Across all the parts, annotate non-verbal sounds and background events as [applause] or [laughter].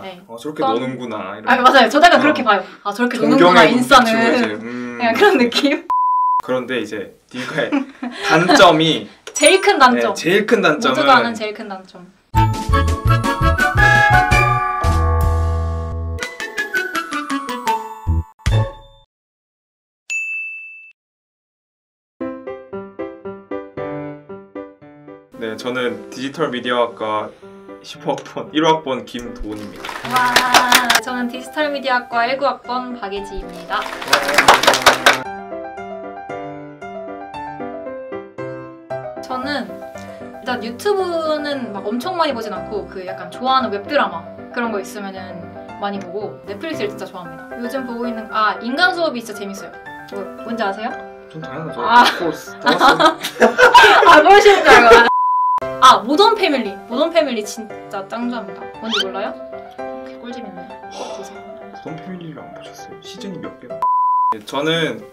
네. 어, 저렇게 그럼- 노는구나. 이런. 아 맞아요. 약간 어. 그렇게 봐요. 아 저렇게 노는구나 인싸는. [laughs] 음. 약간 그런 느낌. 그런데 이제 디미카의 단점이 [laughs] 제일 큰 단점. 네, 제일 큰 단점은 모두가 아는 제일 큰 단점. 네, 저는 디지털 미디어학과 15학번 1학번 김도훈입니다. 와, 저는 디지털 미디어학과 19학번 박예지입니다. 저는 일단 유튜브는 막 엄청 많이 보진 않고 그 약간 좋아하는 웹드라마 그런 거 있으면은 많이 보고 넷플릭스를 진짜 좋아합니다. 요즘 보고 있는 아 인간 수업이 진짜 재밌어요. 뭐, 뭔지 아세요? 좀 당연하죠. 아. 코스. [laughs] 아 모르시는 줄 알고. 아 모던 패밀리, 모던 패밀리 진짜 짱 좋아합니다. 뭔지 몰라요? 개 꿀잼이네. 돈 패밀리를 안 보셨어요? 시즌이 몇 개나? 네, 저는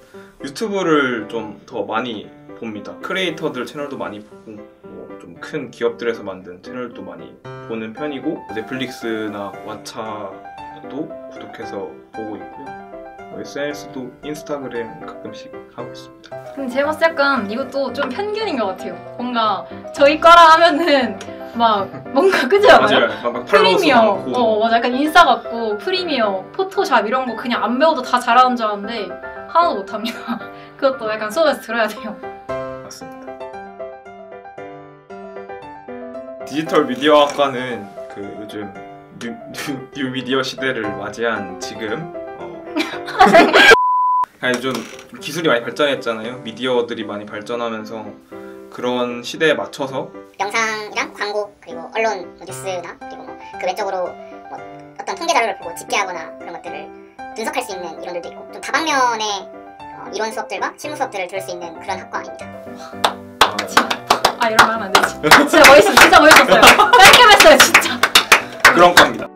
유튜브를 좀 더 많이 봅니다. 크리에이터들 채널도 많이 보고 뭐 좀 큰 기업들에서 만든 채널도 많이 보는 편이고 넷플릭스나 왓챠도 구독해서 보고 있고요. 뭐 SNS도 인스타그램 가끔씩 하고 있습니다. 근데 제가 봤을 때 약간 이것도 좀 편견인 것 같아요. 뭔가 저희 과라 하면은 막 뭔가 그지 않아요? 맞아요. 막, 프리미어, 어 맞아 약간 인싸 같고 프리미어, 포토샵 이런 거 그냥 안 배워도 다 잘하는 줄 알았는데 하나도 못합니다. [laughs] 그것도 약간 수업에서 들어야 돼요. 맞습니다. 디지털 미디어학과는 그 요즘 뉴, 뉴, 뉴 미디어 시대를 맞이한 지금 어, [laughs] 아니 좀 기술이 많이 발전했잖아요. 미디어들이 많이 발전하면서 그런 시대에 맞춰서 영상이랑 광고 그리고 언론 뭐 뉴스나 그리고 뭐 그 외적으로 뭐 어떤 통계 자료를 보고 집계하거나 그런 것들을 분석할 수 있는 이론들도 있고 좀 다방면의 어, 이론 수업들과 실무 수업들을 들을 수 있는 그런 학과입니다. 아, 아 이런 말 하면 안 되지. 진짜 멋있어, 진짜 멋있었어요. 깔끔했어요, 진짜. 그런 과입니다.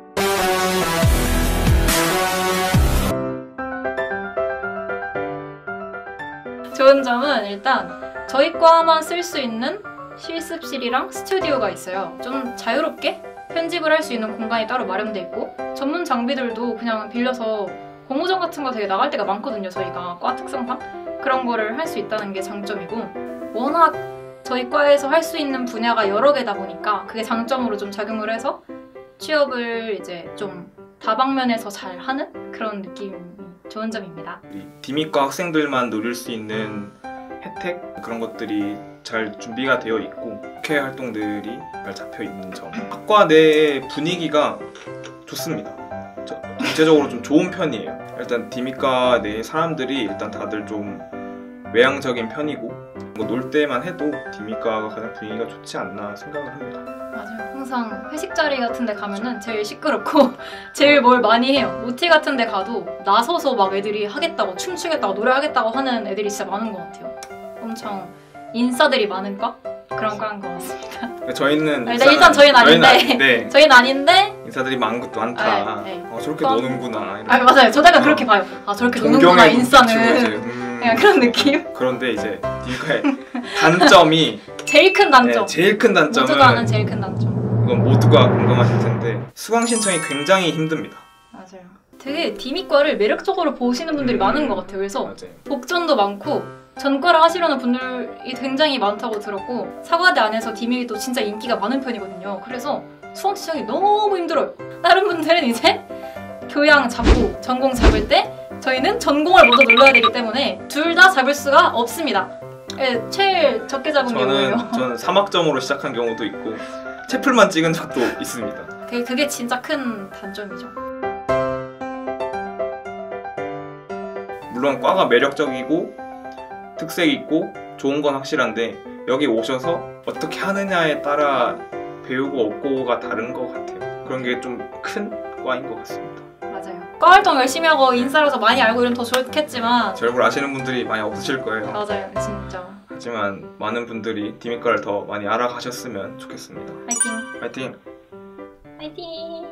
일단 저희 과만 쓸 수 있는 실습실이랑 스튜디오가 있어요. 좀 자유롭게 편집을 할 수 있는 공간이 따로 마련돼 있고 전문 장비들도 그냥 빌려서 공모전 같은 거 되게 나갈 때가 많거든요. 저희가 과 특성상 그런 거를 할 수 있다는 게 장점이고 워낙 저희 과에서 할 수 있는 분야가 여러 개다 보니까 그게 장점으로 좀 작용을 해서 취업을 이제 좀 다방면에서 잘 하는 그런 느낌이 좋은 점입니다. 이 디미과 학생들만 누릴 수 있는 혜택 그런 것들이 잘 준비가 되어 있고 국회 활동들이 잘 잡혀 있는 점 학과 내 분위기가 좋습니다 저- 전체적으로 좀 좋은 편이에요 일단 디미과 내 사람들이 일단 다들 좀 외향적인 편이고 뭐 놀 때만 해도 디미과가 가장 분위기가 좋지 않나 생각을 합니다 맞아요. 항상 회식 자리 같은 데 가면은 제일 시끄럽고 [laughs] 제일 뭘 많이 해요. 모티 같은 데 가도 나서서 막 애들이 하겠다고 춤추겠다고 노래하겠다고 하는 애들이 진짜 많은 것 같아요. 엄청 인싸들이 많은 과? 그런 과인 것 같습니다. 저희는 아, 일단- 일단 저희는 아닌데. 아니- 네 [laughs] 저희는 아닌데 인사들이 많, 많다 아, 네. 어, 저렇게 어. 노는구나 이런 아 맞아요. 저도 약간 어. 그렇게 봐요. 아 저렇게 노는구나 인싸는 음. [laughs] 그냥 그런 느낌? 그런데 이제 디미과의 단점이 [laughs] 제일 큰 단점. 네, 제일 큰 단점은 모두가 아는 제일 큰 단점. 이건 모두가 공감하실 텐데 수강 신청이 굉장히 힘듭니다. 맞아요. 되게 디미과를 매력적으로 보시는 분들이 음. 많은 것 같아요. 그래서 맞아요. 복전도 많고 전과를 하시려는 분들이 굉장히 많다고 들었고 사과대 안에서 디밀도 진짜 인기가 많은 편이거든요. 그래서 수험 시청이 너무 힘들어요. 다른 분들은 이제 교양 잡고 전공 잡을 때 저희는 전공을 먼저 눌러야 되기 때문에 둘 다 잡을 수가 없습니다. 예, 제일 적게 잡은 게 뭐예요? 저는 저는 3학점으로 시작한 경우도 있고 채플만 찍은 적도 있습니다. 그게, 그게 진짜 큰 단점이죠. 물론 과가 매력적이고 특색 있고 좋은 건 확실한데 여기 오셔서 어떻게 하느냐에 따라 배우고 얻고가 다른 것 같아요. 그런 게 좀 큰 과인 것 같습니다. 맞아요. 과 활동 열심히 하고 인싸라서 많이 알고 이러면 더 좋겠지만 제 얼굴 아시는 분들이 많이 없으실 거예요. 맞아요, 진짜. 하지만 많은 분들이 디미과를 더 많이 알아가셨으면 좋겠습니다. 화이팅! 파이팅! 화이팅!